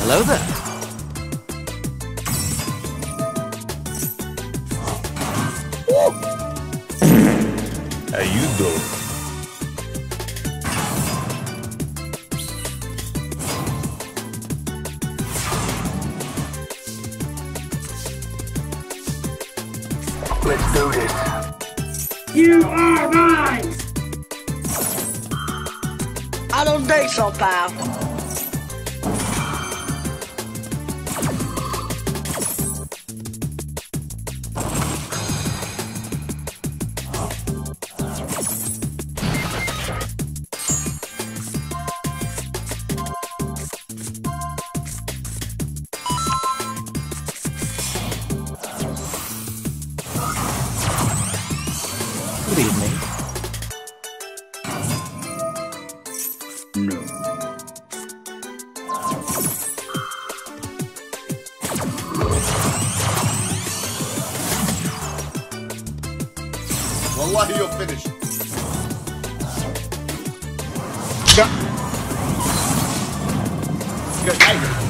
Hello there. Empire. Wallahi, you're finished. Got- Good. Hey.